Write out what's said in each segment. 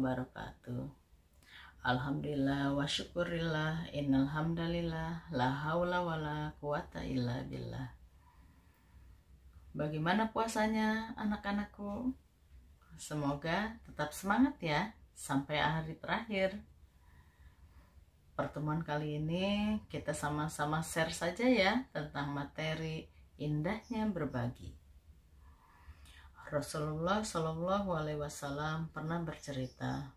wabarakatuh. Alhamdulillah wa syukurillah innal hamdalillah la haula wala quwata illa billah. Bagaimana puasanya anak-anakku? Semoga tetap semangat ya sampai hari terakhir. Pertemuan kali ini kita sama-sama share saja ya tentang materi indahnya berbagi Rasulullah Shallallahu Alaihi Wasallam pernah bercerita,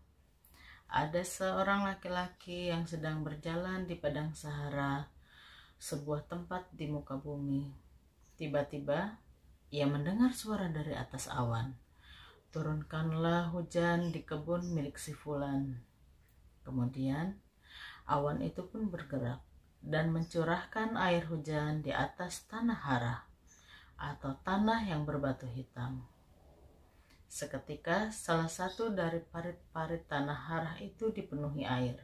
ada seorang laki-laki yang sedang berjalan di padang Sahara, sebuah tempat di muka bumi. Tiba-tiba ia mendengar suara dari atas awan. Turunkanlah hujan di kebun milik si Fulan. Kemudian awan itu pun bergerak dan mencurahkan air hujan di atas tanah hara atau tanah yang berbatu hitam. Seketika salah satu dari parit-parit tanah harah itu dipenuhi air.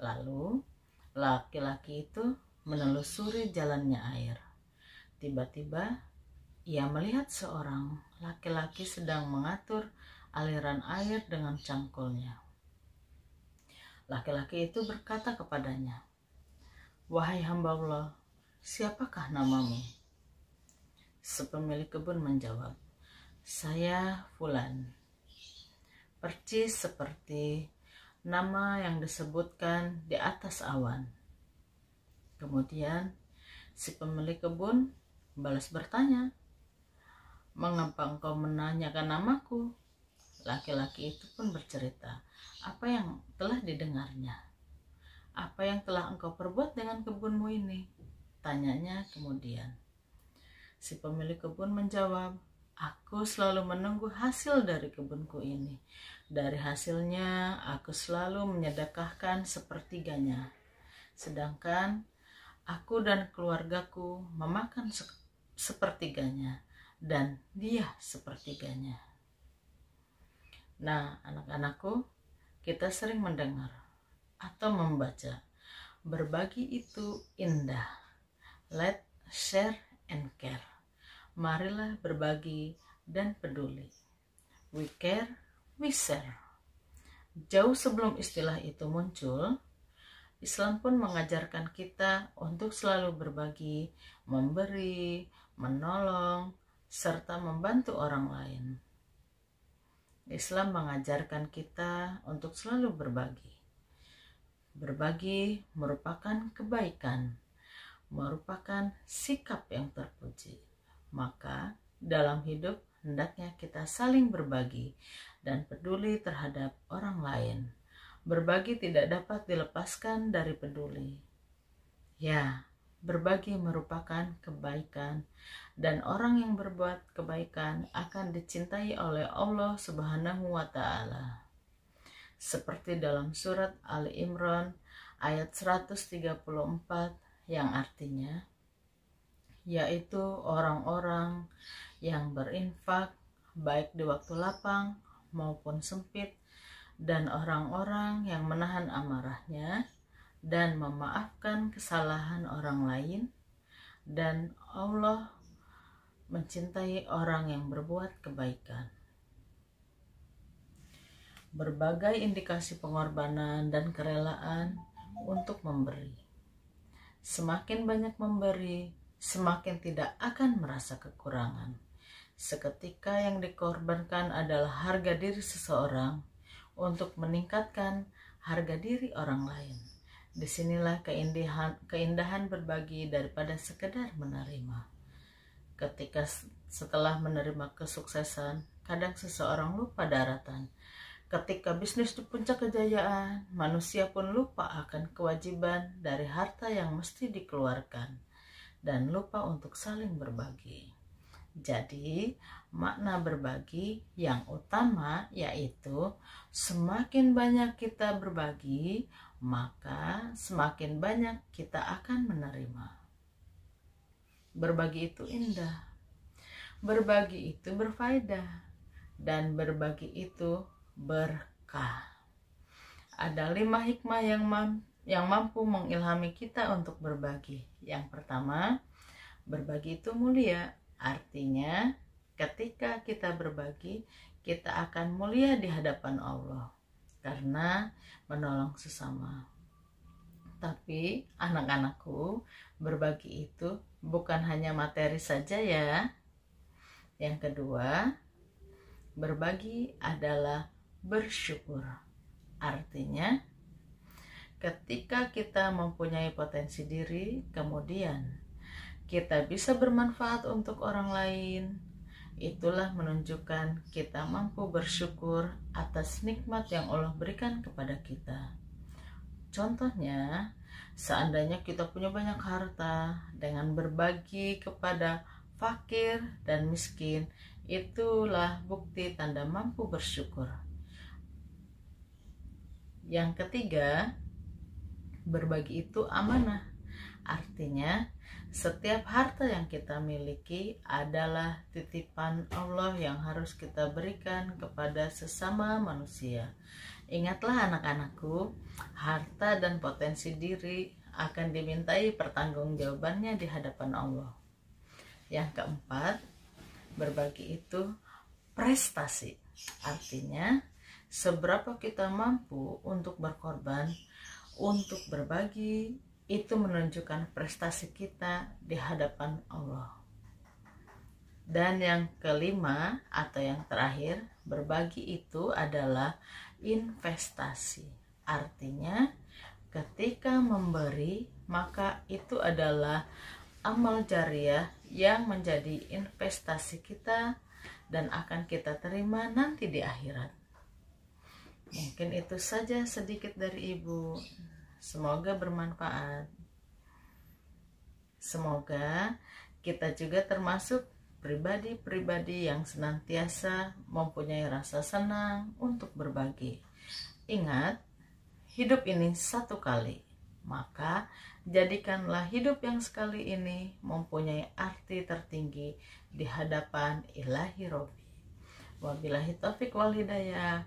Lalu laki-laki itu menelusuri jalannya air. Tiba-tiba ia melihat seorang laki-laki sedang mengatur aliran air dengan cangkulnya. Laki-laki itu berkata kepadanya, Wahai hamba Allah, siapakah namamu? Sepemilik kebun menjawab, saya Fulan. Percis seperti nama yang disebutkan di atas awan. Kemudian si pemilik kebun balas bertanya, Mengapa engkau menanyakan namaku? Laki-laki itu pun bercerita, apa yang telah didengarnya? Apa yang telah engkau perbuat dengan kebunmu ini? Tanyanya kemudian. Si pemilik kebun menjawab, Aku selalu menunggu hasil dari kebunku ini. Dari hasilnya, aku selalu menyedekahkan sepertiganya. Sedangkan aku dan keluargaku memakan se sepertiganya, dan dia sepertiganya. Nah, anak-anakku, kita sering mendengar atau membaca, berbagi itu indah. Let, share, and care marilah berbagi dan peduli. We care, we share. Jauh sebelum istilah itu muncul, Islam pun mengajarkan kita untuk selalu berbagi, memberi, menolong, serta membantu orang lain. Islam mengajarkan kita untuk selalu berbagi. Berbagi merupakan kebaikan, merupakan sikap yang terpuji. Maka dalam hidup hendaknya kita saling berbagi dan peduli terhadap orang lain. Berbagi tidak dapat dilepaskan dari peduli. Ya, berbagi merupakan kebaikan dan orang yang berbuat kebaikan akan dicintai oleh Allah Subhanahu wa taala. Seperti dalam surat Ali Imran ayat 134 yang artinya yaitu orang-orang yang berinfak baik di waktu lapang maupun sempit dan orang-orang yang menahan amarahnya dan memaafkan kesalahan orang lain dan Allah mencintai orang yang berbuat kebaikan. Berbagai indikasi pengorbanan dan kerelaan untuk memberi. Semakin banyak memberi, semakin tidak akan merasa kekurangan. Seketika yang dikorbankan adalah harga diri seseorang untuk meningkatkan harga diri orang lain. Di sinilah keindahan, keindahan berbagi daripada sekedar menerima. Ketika setelah menerima kesuksesan, kadang seseorang lupa daratan. Ketika bisnis di puncak kejayaan, manusia pun lupa akan kewajiban dari harta yang mesti dikeluarkan dan lupa untuk saling berbagi. Jadi, makna berbagi yang utama yaitu semakin banyak kita berbagi, maka semakin banyak kita akan menerima. Berbagi itu indah, berbagi itu berfaedah, dan berbagi itu berkah. Ada lima hikmah yang yang mampu mengilhami kita untuk berbagi. Yang pertama, berbagi itu mulia. Artinya, ketika kita berbagi, kita akan mulia di hadapan Allah. karena menolong sesama. Tapi anak-anakku, berbagi itu bukan hanya materi saja ya. Yang kedua, berbagi adalah bersyukur. Artinya, ketika kita mempunyai potensi diri, kemudian kita bisa bermanfaat untuk orang lain, itulah menunjukkan kita mampu bersyukur atas nikmat yang Allah berikan kepada kita. Contohnya, seandainya kita punya banyak harta dengan berbagi kepada fakir dan miskin, itulah bukti tanda mampu bersyukur. Yang ketiga, berbagi itu amanah. Artinya, setiap harta yang kita miliki adalah titipan Allah yang harus kita berikan kepada sesama manusia. Ingatlah anak-anakku, harta dan potensi diri akan dimintai pertanggungjawabannya di hadapan Allah. Yang keempat, berbagi itu prestasi. Artinya, seberapa kita mampu untuk berkorban, untuk berbagi, itu menunjukkan prestasi kita di hadapan Allah. Dan yang kelima atau yang terakhir, berbagi itu adalah investasi. Artinya, ketika memberi, maka itu adalah amal jariah yang menjadi investasi kita dan akan kita terima nanti di akhirat. Mungkin itu saja sedikit dari Ibu. Semoga bermanfaat. Semoga kita juga termasuk pribadi-pribadi yang senantiasa mempunyai rasa senang untuk berbagi. Ingat, hidup ini satu kali, maka jadikanlah hidup yang sekali ini mempunyai arti tertinggi di hadapan ilahi Robi. Wabillahi taufik wal hidayah.